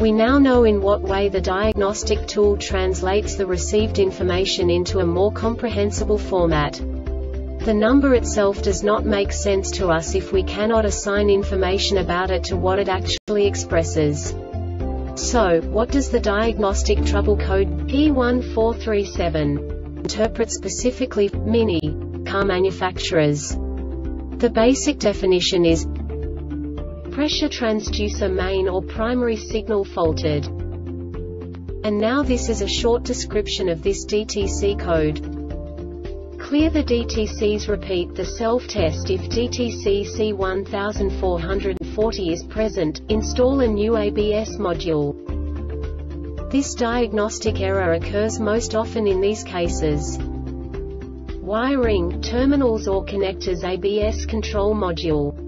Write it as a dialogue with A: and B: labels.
A: We now know in what way the diagnostic tool translates the received information into a more comprehensible format. The number itself does not make sense to us if we cannot assign information about it to what it actually expresses. So, what does the diagnostic trouble code P1437 interpret specifically Mini car manufacturers? The basic definition is pressure transducer main or primary signal faulted. And now this is a short description of this DTC code. Clear the DTCs repeat the self-test if DTC C1440 is present, install a new ABS module. This diagnostic error occurs most often in these cases. Wiring, terminals or connectors ABS control module.